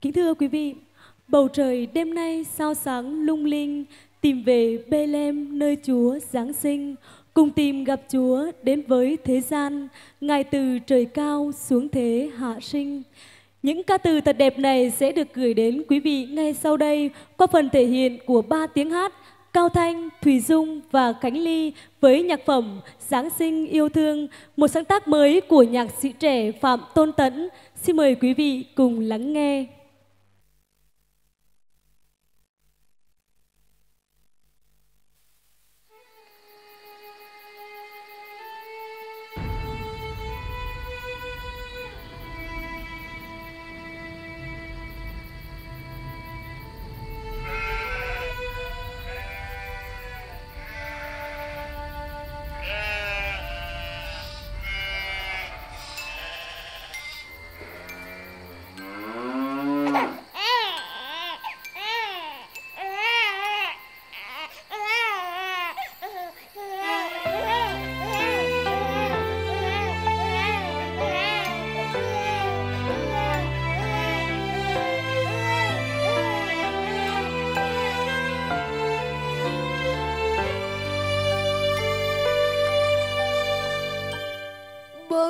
Kính thưa quý vị, bầu trời đêm nay sao sáng lung linh, tìm về Bethlehem nơi Chúa Giáng sinh, cùng tìm gặp Chúa đến với thế gian, Ngài từ trời cao xuống thế hạ sinh. Những ca từ thật đẹp này sẽ được gửi đến quý vị ngay sau đây qua phần thể hiện của ba tiếng hát Cao Thanh, Thùy Dung và Khánh Ly với nhạc phẩm Giáng sinh yêu thương, một sáng tác mới của nhạc sĩ trẻ Phạm Tôn Tấn. Xin mời quý vị cùng lắng nghe.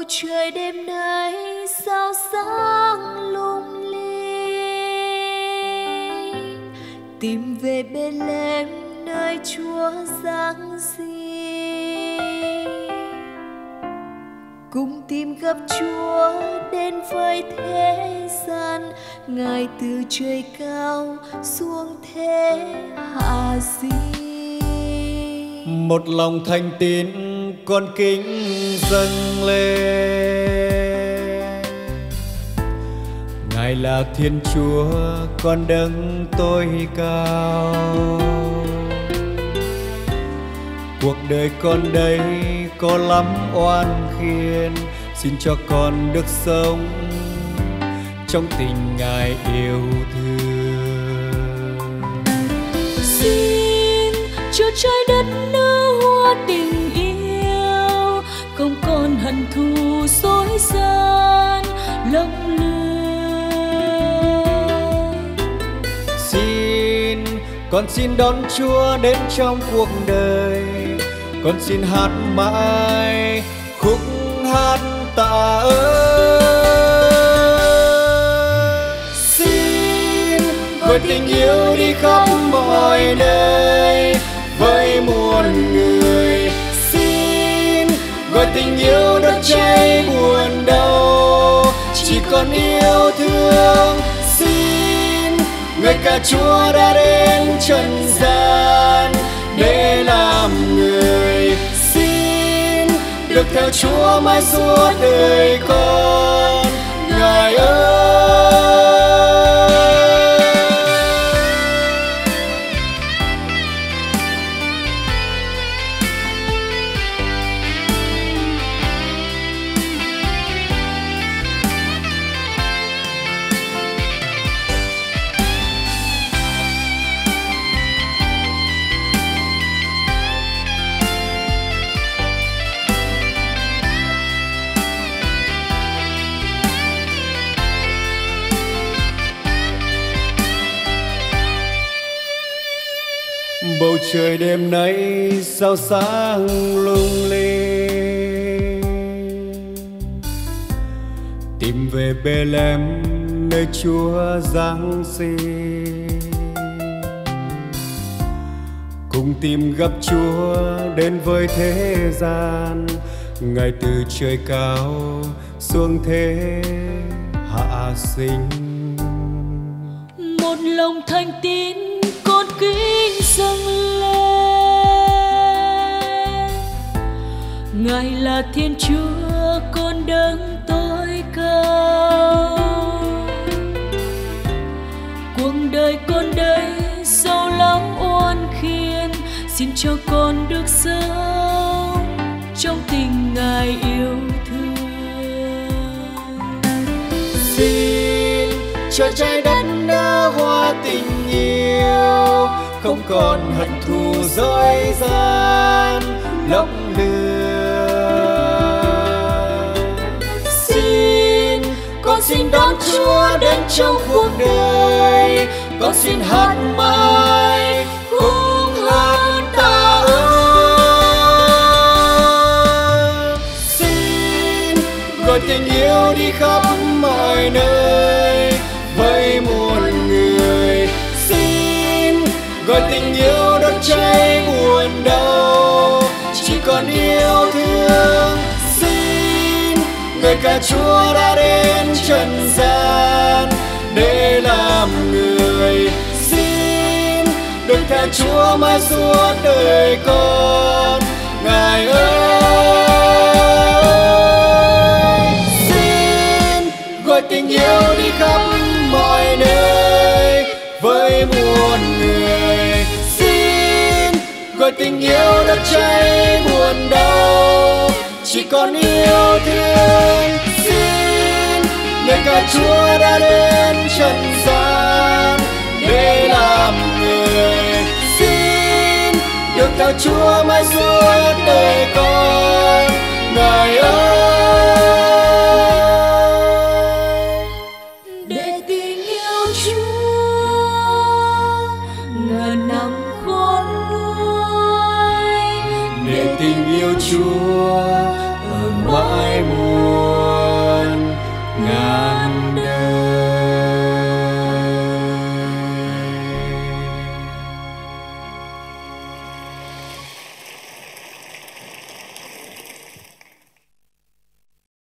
Trời đêm nay sao sáng lung linh? Tìm về bên em nơi chúa giáng sinh. Cùng tìm gặp chúa đến với thế gian, ngài từ trời cao xuống thế hạ sinh một lòng thành tín con kính dâng lên. Ngài là thiên chúa, con đấng tôi cao. Cuộc đời con đây có lắm oan khiên, xin cho con được sống trong tình ngài yêu thương. Xin cho trái đất này thù dối gian lấp lừa xin, con xin đón chúa đến trong cuộc đời. Con xin hát mãi, khúc hát tạ ơn. Xin với tình yêu đi khắp yêu đốt cháy buồn đau. Chỉ còn yêu thương, xin người ca chúa đã đến trần gian để làm người. Xin được theo chúa mãi suốt đời con. Ngài ơi trời đêm nay sao sáng lung linh? Tìm về Bethlehem nơi Chúa giáng sinh. Cùng tìm gặp Chúa đến với thế gian. Ngài từ trời cao xuống thế hạ sinh. Một lòng thanh tín con kính dâng lên. Ngài là thiên chúa, con đấng tối cao. Cuộc đời con đây sâu lắm oan khiên, xin cho con được sống trong tình ngài yêu thương. Xin cho trái đất nở hoa tình không còn hận thù dối gian, lộng lừa. Xin, con xin đón Chúa đến trong cuộc đời, con xin hát mãi khúc hát ta ơi xin, gọi tình yêu đi khắp xin cả chúa đã đến trần gian để làm người xin. Được cả chúa mãi suốt đời con, ngài ơi, xin gọi tình yêu đi khắp mọi nơi với muôn người. Xin gọi tình yêu đốt cháy buồn đau chỉ còn yêu thương. Xin người ca chúa đã đến trần gian để làm người. Xin được theo chúa mãi suốt đời con. Ngài ơi. Để tình yêu Chúa ngàn năm khôn nguôi. Để tình yêu chúa